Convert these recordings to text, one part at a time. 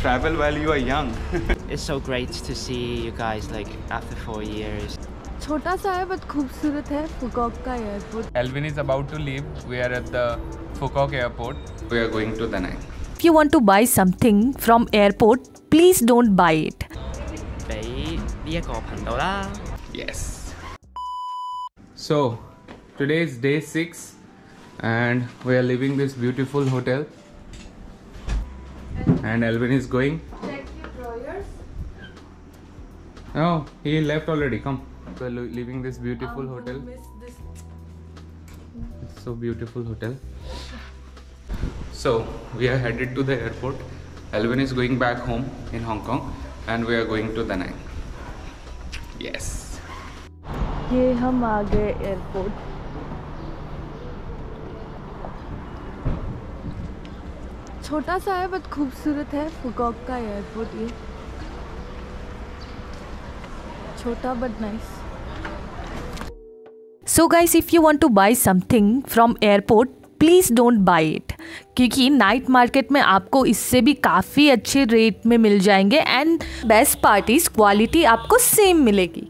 travel while you are young. it's so great to see you guys like after four years. छोटा सा है but खूबसूरत है are का the Phu Quoc airport. We are going to are If you want to buy something from airport, please don't buy it. Yes. So, today is day 6 and we are leaving this beautiful hotel. And Elvin is going. Oh, he left already. Come. We're lo- leaving this beautiful hotel. It's so beautiful hotel. So we are headed to the airport. Elvin is going back home in Hong Kong, and we are going to Da Nang. Yes. ये हम आ गए airport छोटा सा है but खूबसूरत है। फुकॉक का एयरपोर्ट ये। छोटा but nice So guys, if you want to buy something from airport, please don't buy it क्योंकि नाइट मार्केट में आपको इससे भी काफ़ी अच्छे रेट में मिल जाएँगे एंड बेस्ट पार्टीज़ क्वालिटी आपको सेम मिलेगी।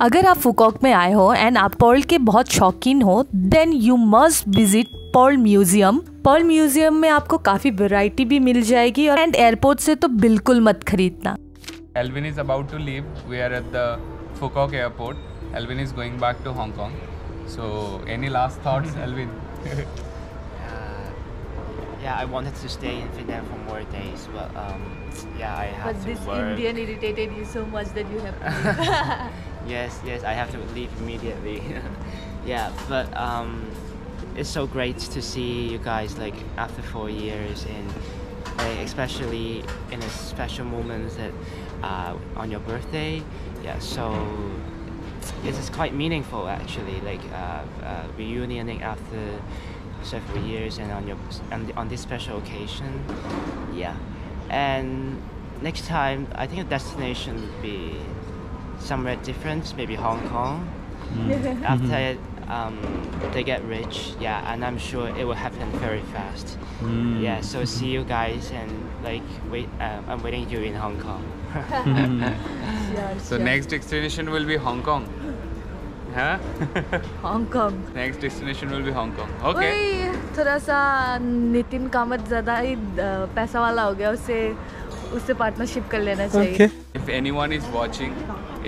अगर आप फुकॉक में आए हो एंड आप पर्ल के बहुत शौकीन हो then you must visit pearl museum pearl museum में आपको काफ़ी वैरायटी भी मिल जाएगी और एंड एयरपोर्ट से तो बिल्कुल मत खरीदना Elvin is about to leave. We are at the Phuket airport. Elvin is going back to Hong Kong. So, any last thoughts, Elvin? Uh, yeah, I wanted to stay in Vietnam for more days, but um, yeah, I have But to this. Indian irritated you so much that you have to leave. Yes, yes, I have to leave immediately. yeah, but um, it's so great to see you guys like after four years and like, especially in a special moment that uh, on your birthday. Yeah, so this is quite meaningful actually, like uh, uh, reunioning after several years and on your on, on this special occasion. Yeah, and next time I think a destination would be somewhere different, maybe Hong Kong. After um, they get rich, yeah, and I'm sure it will happen very fast. Yeah, so see you guys and like wait, um, I'm waiting you in Hong Kong. Sure, So, sure. next destination will be Hong Kong. Huh? Hong Kong. next destination will be Hong Kong. Okay. वही थोड़ा सा नितिन कामत ज़्यादा ही अ, पैसा वाला हो गया उससे उससे पार्टनरशिप कर लेना चाहिए If anyone is watching,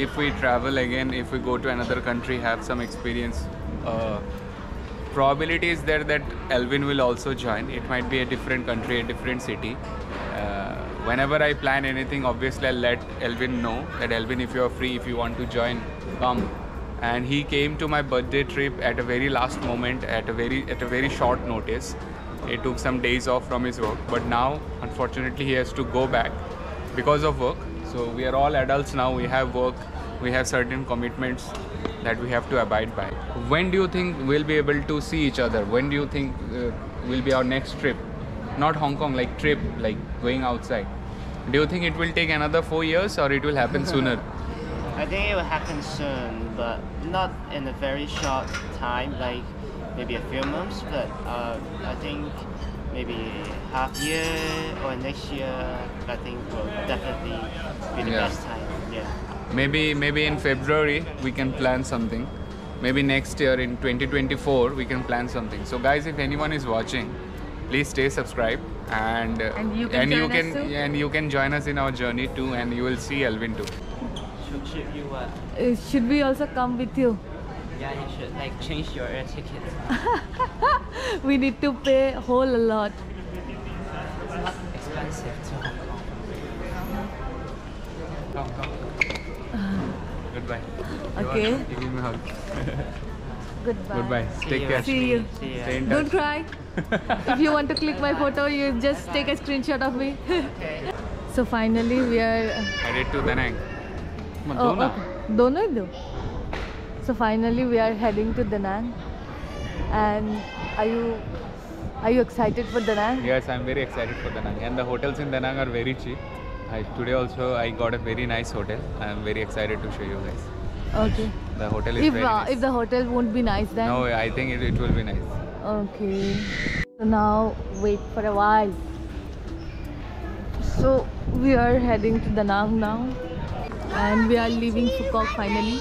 if we travel again, if we go to another country, have some experience, uh, probability is there that Elvin will also join. It might be a different country, a different city. Uh, whenever I plan anything, obviously I'll let Elvin know that Elvin, if you are free, if you want to join, come. And he came to my birthday trip at a very last moment, at a very at a very short notice. He took some days off from his work, but now, unfortunately, he has to go back because of work. So we are all adults now. We have work. We have certain commitments that we have to abide by. When do you think we'll be able to see each other? When do you think uh, will be our next trip? Not Hong Kong, like trip, like going outside. Do you think it will take another four years or it will happen sooner? I think it will happen soon, but not in a very short time, like maybe a few months. But uh, I think maybe half year or next year, I think will definitely be the Yeah. best time. Yeah. Maybe maybe in February we can plan something. Maybe next year in 2024 we can plan something. So guys, if anyone is watching, please stay subscribed and uh, And you can and you join us can and you can join us in our journey too, and you will see Elvin too. Should, should you uh, Uh, should we also come with you yeah you should like change your air ticket. we need to pay a whole a lot Expensive to Hong Kong. Come, come. Goodbye. Okay. Give a hug. Goodbye. Goodbye. See take you. care. See you. See you. Stay in touch. Don't cry. if you want to click my photo, you just take a screenshot of me. okay. So finally we are headed to Danang. Oh, okay. Dono. So finally we are heading to Danang. And are you are you excited for Danang? Yes, I'm very excited for Danang. And the hotels in Danang are very cheap. I, today also I got a very nice hotel. I'm very excited to show you guys. okay The hotel is if very uh, nice. if the hotel won't be nice then no, I think it, it will be nice. Okay. So now wait for a while. So we are heading to Da Nang now and we are leaving Phu Quoc finally.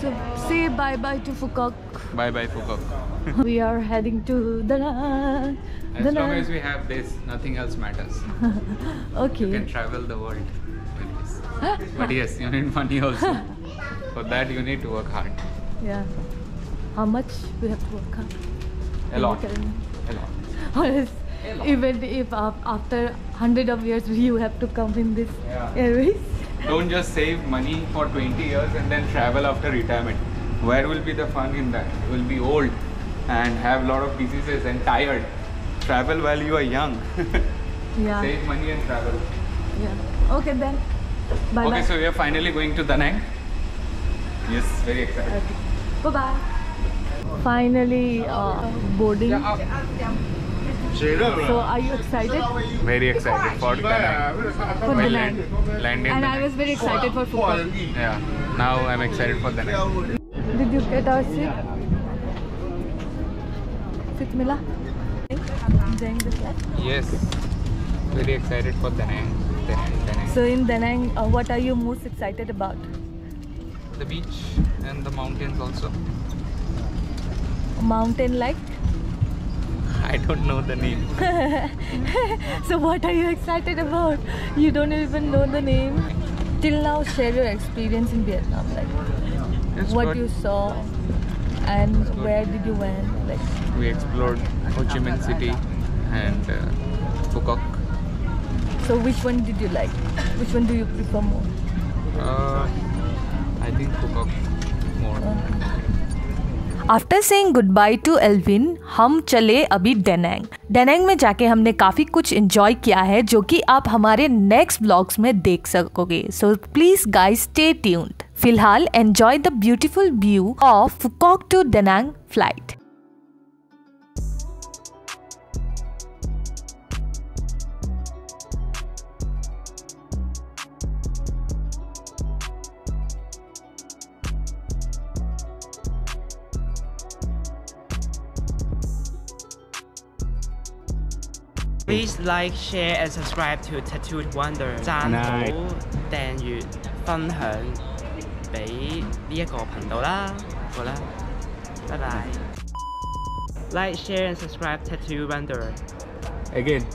So say bye bye to Phu Quoc. Bye bye, Phu Quoc. we are heading to Da Nang. As long as we have this, nothing else matters. Okay. You can travel the world with this. But yes, you need money also. For that, you need to work hard. Yeah. How much we have to work hard? A lot. You tell? A lot. Even if af- after hundred of years you have to come in this Yeah. airways. Don't just save money for 20 years and then travel after retirement. Where will be the fun in that? You will be old and have a lot of diseases and tired. Travel while you are young. Yeah. Save money and travel. Yeah. Okay then. Bye okay, bye. so we are finally going to Danang. Yes, very excited. Okay. Bye bye. Finally, uh, boarding. So, are you excited Very excited for Danang. for We'll the land, land? land in And I was very excited for Phu Quoc. Yeah, now I'm excited for Danang. Did you get our seat? Seat mila? Enjoying the flight. Yes, very excited for Danang. Danang, Danang. So in Danang, uh, what are you most excited about? the beach and the mountains also. Mountain like? I don't know the name. so what are you excited about? You don't even know the name. Till now, share your experience in Vietnam. Like It's what good. you saw and where did you went? Like We explored Ho Chi Minh City and uh, Phuket. so, which one did you like? Which one do you prefer more? Uh, I think Phuket more. After saying good bye to Elvin हम चले अभी डेनेंग डेनेंग में जाके हमने काफ़ी कुछ enjoy किया है जो कि आप हमारे नेक्स्ट ब्लॉग्स में देख सकोगे so please guys stay tuned Filhal enjoy the beautiful view of Phu Quoc to Danang flight. Please like, share and subscribe to Tattooed Wonder. 讚好訂閱分享俾呢一个频道啦。好啦，拜拜。Like, share and subscribe Tattooed Wonder。 Again.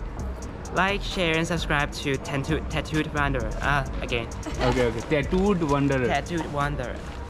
Like, share and subscribe to Tattooed Tattooed Wonder. Ah, again. Okay, okay. Tattooed Wanderer. Tattooed Wonder.